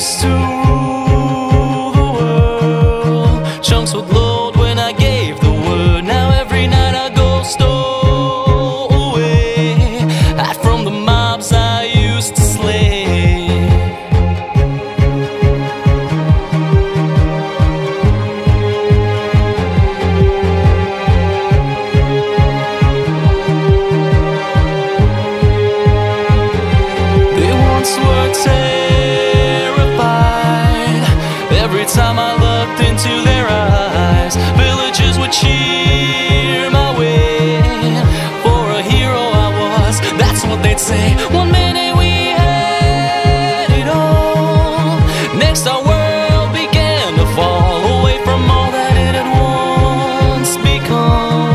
chunks to rule the world. Chunks would load when I gave the word. Now every night I go stowaway, hide from the mobs I used to slay. They once were. into their eyes. Villagers would cheer my way. For a hero I was, that's what they'd say. One minute we had it all. Next our world began to fall away from all that it had once become.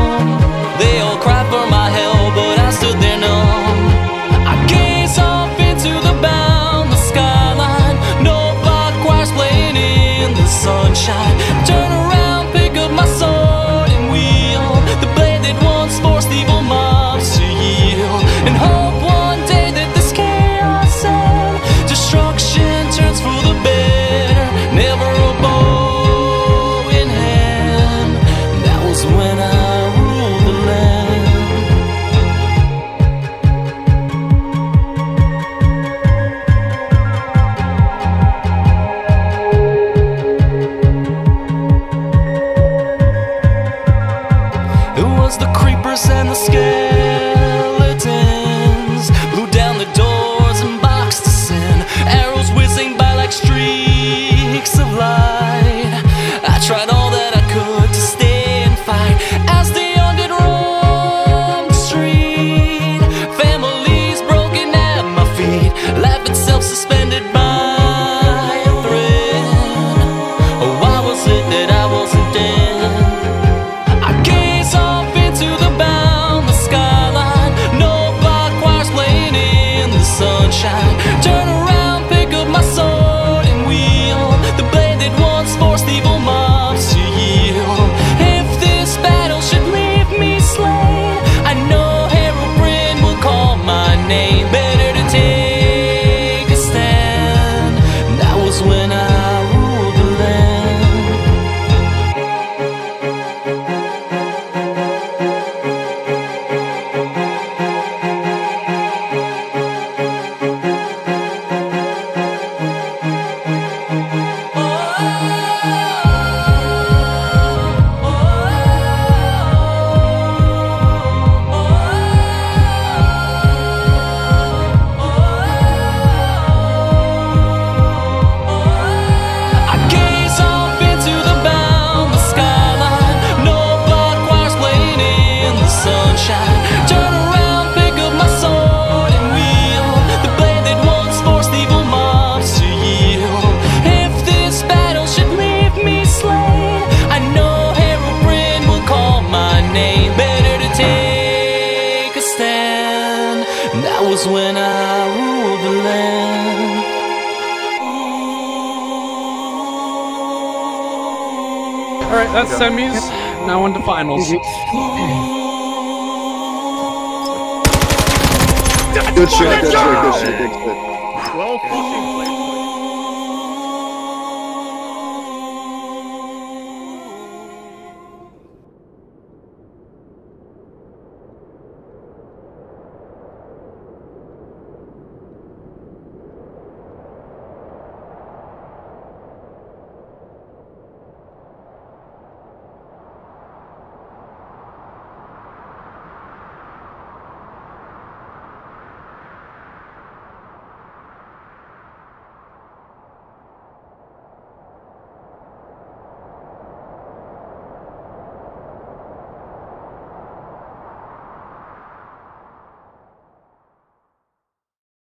It was the creepers and the scares. 山 stand. And that was when I ruled the land. All right, that's semis. Now on to finals. Good shot. Good shot. Good shot. Well,